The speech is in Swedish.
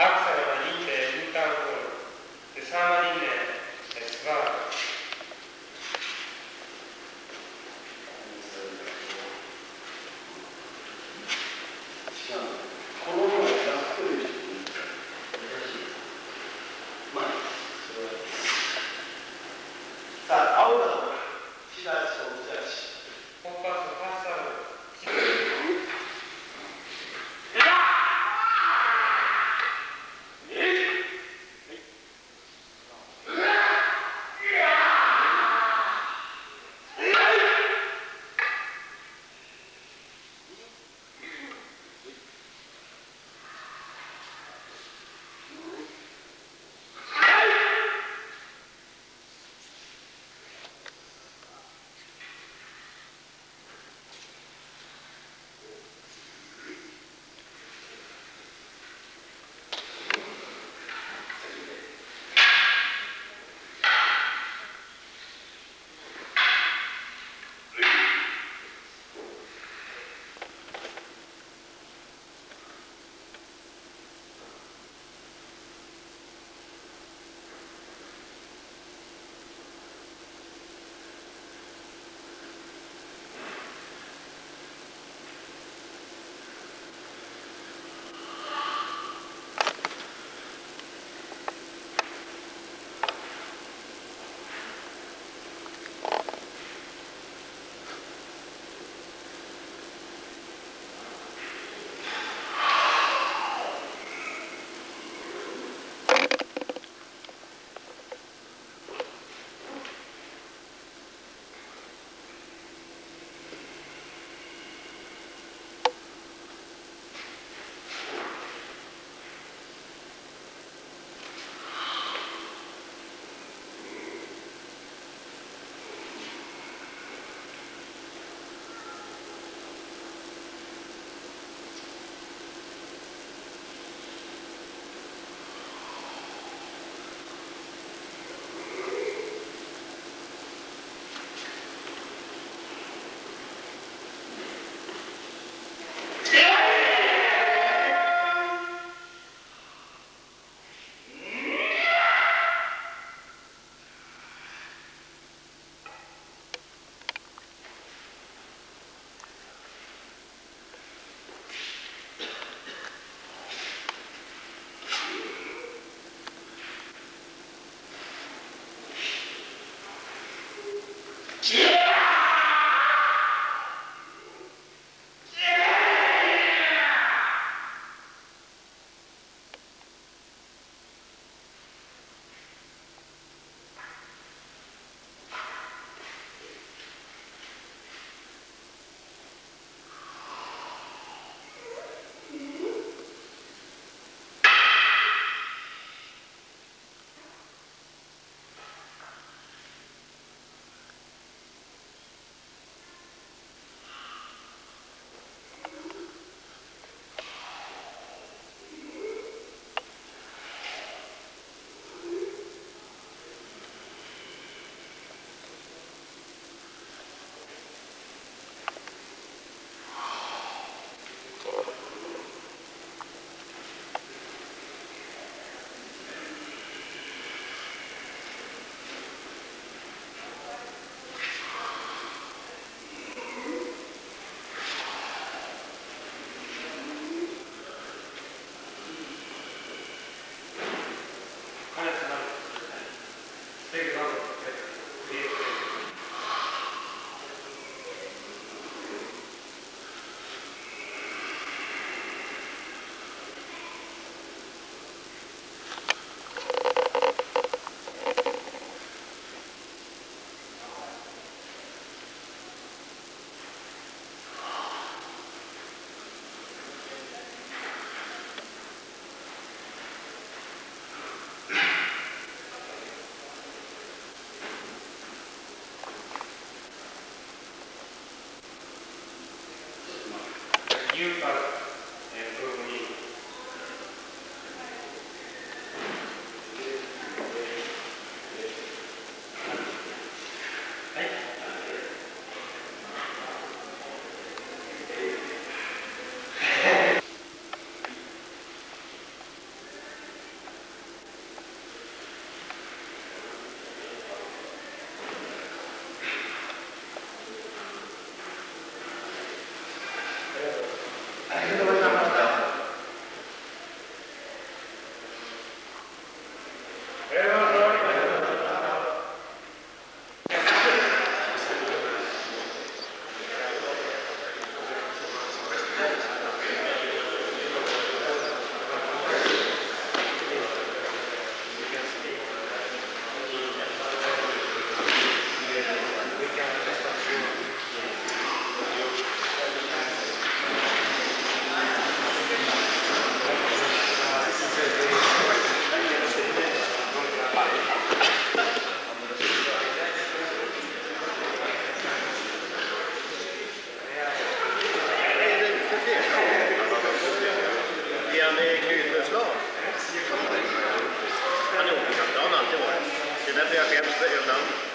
Okay. han fungerande kylförslag. Han är obekannt, det har han alltid varit. Det är därför jag skäms ibland.